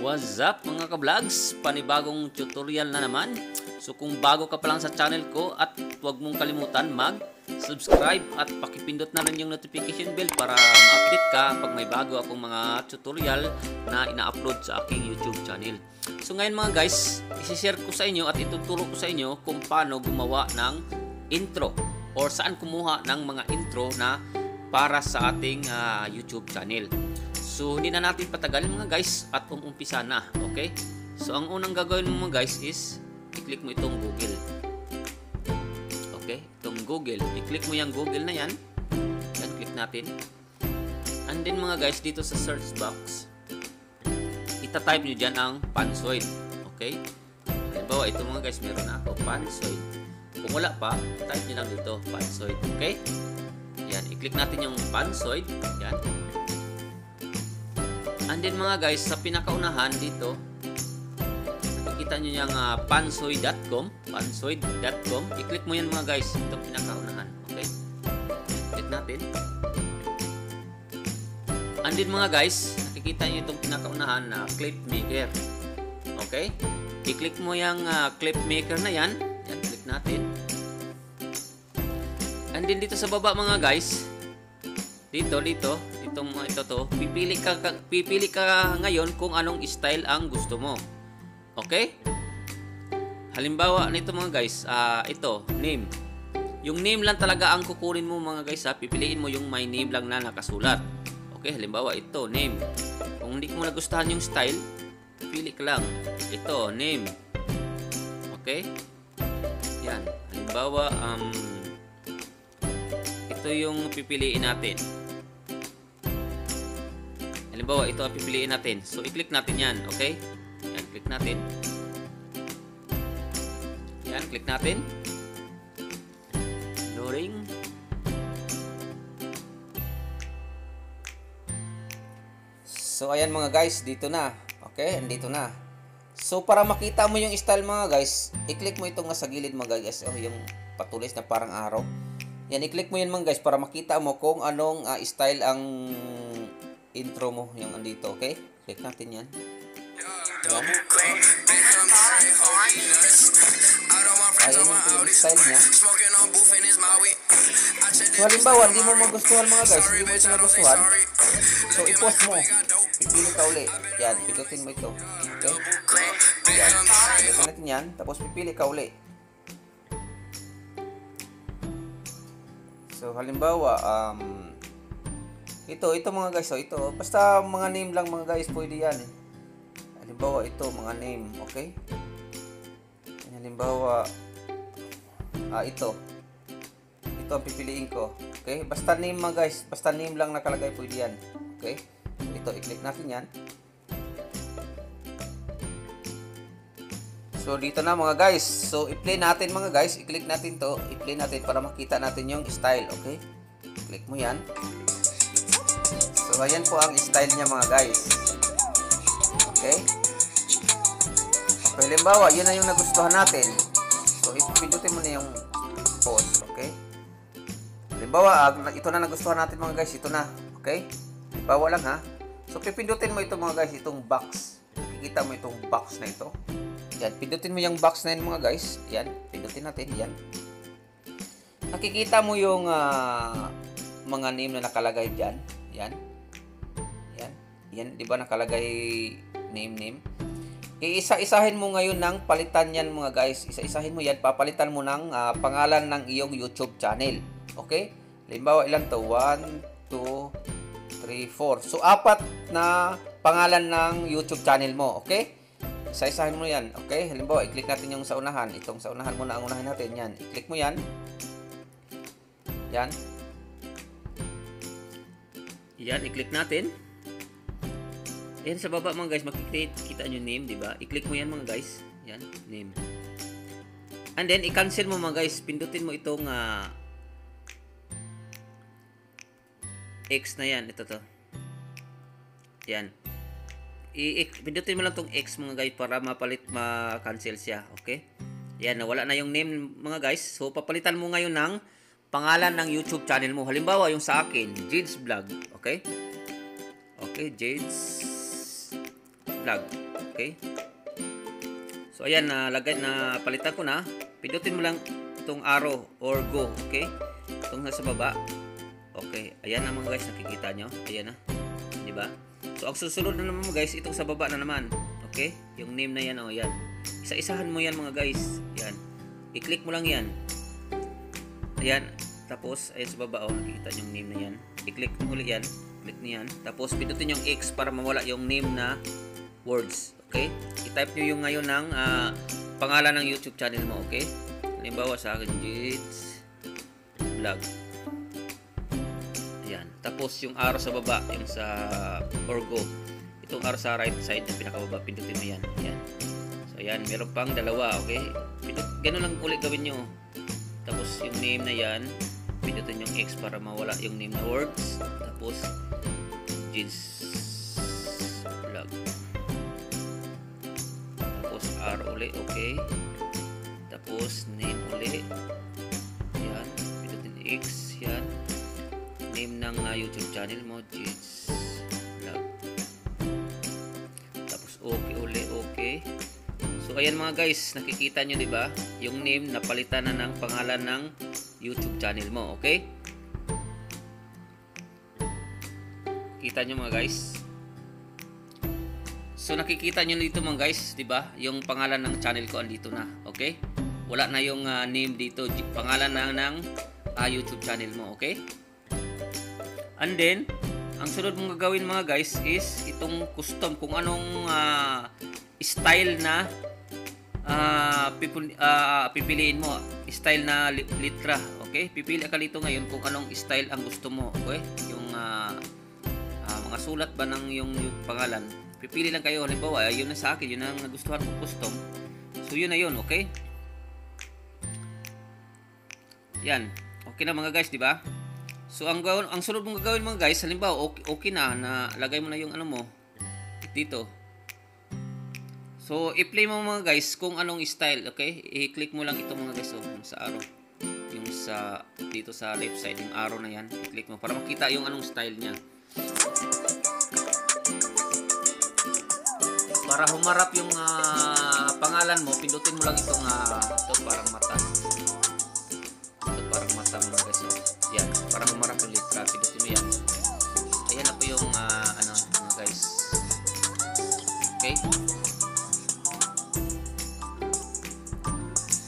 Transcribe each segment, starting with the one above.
What's up mga ka-vlogs? Panibagong tutorial na naman. So kung bago ka pa lang sa channel ko at huwag mong kalimutan mag-subscribe at pakipindot na rin yung notification bell para ma-update ka pag may bago akong mga tutorial na ina-upload sa aking YouTube channel. So ngayon mga guys, isi-share ko sa inyo at ituturo ko sa inyo kung paano gumawa ng intro or saan kumuha ng mga intro na para sa ating uh, YouTube channel. So, hindi na natin patagalin mga guys at umumpisa na. Okay? So, ang unang gagawin mo mga guys is i-click mo itong Google. Okay? Itong Google. I-click mo yung Google na yan. Yan, click natin. And then mga guys, dito sa search box, ita-type nyo dyan ang pansoid. Okay? Halimbawa, ito mga guys, meron ako, pansoid. Kung wala pa, type nyo lang dito, pansoid. Okay? Yan, i-click natin yung pansoid. Yan. And then mga guys, sa pinakaunahan dito, nakikita nyo yung uh, pansoy.com, pansoy.com. I-click mo yan mga guys, itong pinakaunahan. Okay? Click natin. And then mga guys, nakikita nyo itong pinakaunahan na clip maker. Okay? I-click mo yung uh, clip maker na yan. Yan, click natin. And then dito sa baba mga guys, dito, dito, itong ito to, pipili ka, pipili ka ngayon kung anong style ang gusto mo. Okay? Halimbawa nito mga guys, uh, ito, name. Yung name lang talaga ang kukunin mo mga guys ha, pipiliin mo yung my name lang na nakasulat. Okay, halimbawa ito, name. Kung hindi mo nagustuhan yung style, pili ka lang. Ito, name. Okay? Yan. Halimbawa, um, ito yung pipiliin natin. Halimbawa, ito ang pipiliin natin. So, i-click natin yan. Okay? Yan, click natin. Yan, click natin. Loading. So, ayan mga guys, dito na. Okay, andito na. So, para makita mo yung style mga guys, i-click mo itong nasa gilid mga guys. Oh, yung patulis na parang araw. Yan, i-click mo yan mga guys para makita mo kung anong uh, style ang intro mo yung andito, okay? Click natin yan. Yan. Ayan yung style niya. So, halimbawa, hindi mo magustuhan mga guys, hindi mo ito nagustuhan. So, i-post mo. Pipili ka uli. Yan, pindutin mo ito. Okay? Yan. Pindutin natin yan. Tapos, pipili ka uli. So, halimbawa, um, ito, ito mga guys, oh, ito. Basta mga name lang mga guys, pwede yan. Halimbawa, ito, mga name, okay? Halimbawa, ah, ito. Ito ang pipiliin ko. Okay? Basta name mga guys, basta name lang nakalagay, pwede yan. Okay? Ito, i-click natin yan. So, dito na mga guys. So, i-play natin mga guys. I-click natin to. I-play natin para makita natin yung style. Okay? Click mo yan. So, ayan po ang style niya mga guys. Okay? Okay, halimbawa, yun na yung nagustuhan natin. So, ipindutin mo na yung pause. Okay? Halimbawa, ito na nagustuhan natin mga guys. Ito na. Okay? Halimbawa lang ha. So, pipindutin mo ito mga guys. Itong box. Kikita mo itong box na ito. Yan, pindutin mo yung box na yun mga guys. Yan, pindutin natin. Yan. Nakikita mo yung uh, mga name na nakalagay dyan. Yan. Yan. Di ba nakalagay name name? Iisa-isahin mo ngayon ng palitan yan mga guys. Isa-isahin mo yan. Papalitan mo ng uh, pangalan ng iyong YouTube channel. Okay? Halimbawa, ilan to? 1, 2, 3, 4. So, apat na pangalan ng YouTube channel mo. Okay? Isa-isahin mo yan. Okay? Halimbawa, i-click natin yung sa unahan. Itong sa unahan muna ang unahin natin. Yan. I-click mo yan. Yan. Yan. I-click natin. Yan sa baba mga guys, makikita nyo name, di ba? I-click mo yan mga guys. Yan. Name. And then, i-cancel mo mga guys. Pindutin mo itong uh, X na yan. Ito to. Yan i-pindutin mo lang tong X mga guys para mapalit ma-cancel siya. Okay? Yan, nawala na yung name mga guys. So, papalitan mo ngayon ng pangalan ng YouTube channel mo. Halimbawa, yung sa akin, Jade's Vlog. Okay? Okay, Jade's vlog. Okay? So ayan na lagay na palitan ko na. Pindutin mo lang itong arrow or go, okay? Itong nasa baba. Okay, ayan na mga guys, nakikita nyo. Ayan na. 'Di ba? So ang susunod na naman guys, itong sa baba na naman. Okay? Yung name na yan oh, yan. Isa-isahan mo yan mga guys. Yan. I-click mo lang yan. Ayan. Tapos, ayan sa baba oh, nakikita yung name na yan. I-click mo ulit yan. Click niyan. Tapos pindutin yung X para mawala yung name na words. Okay? I-type nyo yung ngayon ng ah, pangalan ng YouTube channel mo. Okay? Halimbawa sa akin, Jits Vlog. Ayan. Tapos yung arrow sa baba, yung sa Orgo. Itong arrow sa right side na pinakababa, pindutin mo yan. Ayan. So ayan, meron pang dalawa, okay? Pindut, ganun lang ulit gawin nyo. Tapos yung name na yan, pindutin yung X para mawala yung name na words. Tapos, Jeans uli, okay? Tapos name uli. Yan, pindutin X, yan. Name ng uh, YouTube channel mo, Vlog. Tapos okay uli, okay. So ayan mga guys, nakikita nyo 'di ba? Yung name napalitan na ng pangalan ng YouTube channel mo, okay? Kita nyo mga guys. So nakikita nyo dito mga guys, 'di ba? Yung pangalan ng channel ko andito na, okay? Wala na yung uh, name dito, pangalan na ng uh, YouTube channel mo, okay? And then, ang sunod mong gagawin mga guys is itong custom kung anong uh, style na uh, pipiliin mo style na li- litra okay pipili ka dito ngayon kung anong style ang gusto mo okay yung uh, uh, mga sulat ba ng yung, yung pangalan pipili lang kayo halimbawa yun na sa akin yun ang nagustuhan ko custom so yun na yun okay yan okay na mga guys di ba so ang gawin ang sunod mong gagawin mga guys halimbawa okay, okay na na lagay mo na yung ano mo dito So, i-play mo mga guys kung anong style, okay? I-click mo lang ito mga guys, oh, sa arrow. Yung sa, dito sa left side, yung arrow na yan. I-click mo para makita yung anong style niya. Para humarap yung ah, pangalan mo, pindutin mo lang itong uh, ito parang mata. Ito parang mata mga guys, oh. Yan, para humarap yung litra, pindutin mo yan. Ayan na po yung ah, ano, mga guys. Okay?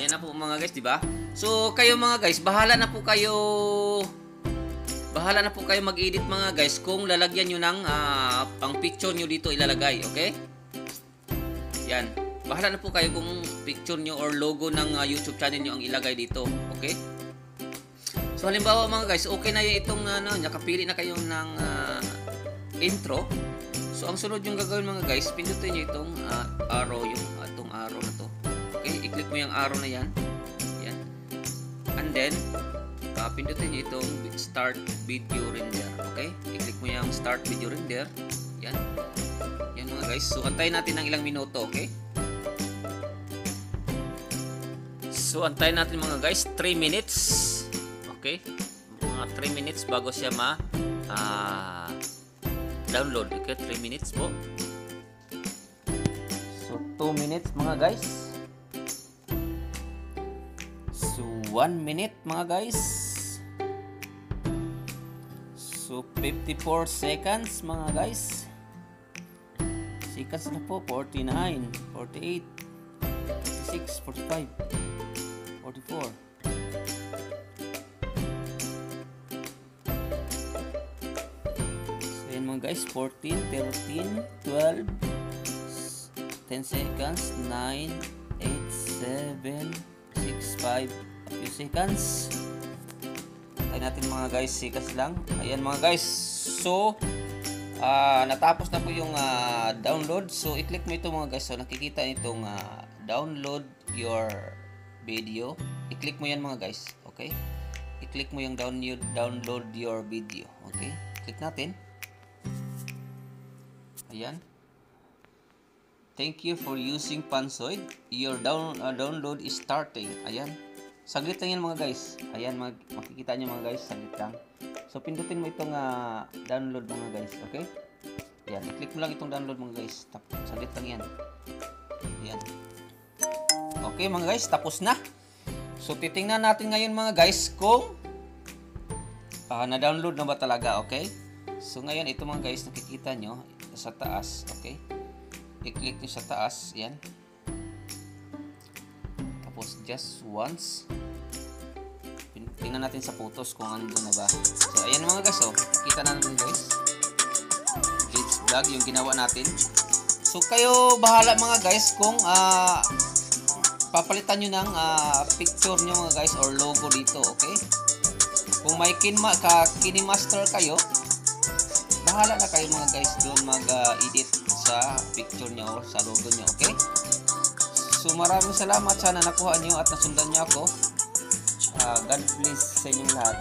Ayan na po mga guys, di ba? So, kayo mga guys, bahala na po kayo bahala na po kayo mag-edit mga guys kung lalagyan nyo ng ah, pang picture nyo dito ilalagay, okay? Yan. Bahala na po kayo kung picture nyo or logo ng ah, YouTube channel nyo ang ilagay dito, okay? So, halimbawa mga guys, okay na itong ano, nakapili na kayo ng ah, intro. So, ang sunod yung gagawin mga guys, pindutin nyo itong ah, arrow, yung ah, itong arrow na to. Okay, i-click mo yung arrow na yan. Yan. And then, uh, pindutin nyo itong start video render. Okay, i-click mo yung start video render. Yan. Guys. So, antayin natin ng ilang minuto, okay? So, antayin natin mga guys, 3 minutes. Okay? Mga 3 minutes bago siya ma ah, download. Okay, 3 minutes po. So, 2 minutes mga guys. So, 1 minute mga guys. So, 54 seconds mga guys. Seconds na po. 49, 48, 46, 45, 44. So, yan mga guys. 14, 13, 12, 10 seconds, 9, 8, 7, 6, 5, a few seconds. Tayo natin mga guys, seconds lang. Ayan mga guys. So, ah natapos na po yung ah, download. So, i-click mo ito mga guys. So, nakikita itong ah, download your video. I-click mo yan mga guys. Okay? I-click mo yung download, download your video. Okay? Click natin. Ayan. Thank you for using Pansoid. Your down, uh, download is starting. Ayan. Saglit lang yan mga guys. Ayan, mag, makikita nyo mga guys. Saglit lang. So, pindutin mo itong uh, download mga guys. Okay? Yan, i-click mo lang itong download mga guys. Tap, saglit lang yan. Yan. Okay mga guys, tapos na. So titingnan natin ngayon mga guys kung ah, na-download na ba talaga, okay? So ngayon ito mga guys, nakikita nyo sa taas, okay? I-click nyo sa taas, yan. Tapos just once. Tingnan natin sa photos kung andun na ba. So ayan mga guys, oh. Kita na natin guys. Gates vlog yung ginawa natin. So kayo bahala mga guys kung ah papalitan nyo ng ah, picture nyo mga guys or logo dito, okay? Kung may kinma, ka, kinimaster kayo, bahala na kayo mga guys doon mag-edit sa picture nyo or sa logo nyo, okay? So maraming salamat sana nakuha nyo at nasundan nyo ako. Ah, God bless sa inyong lahat.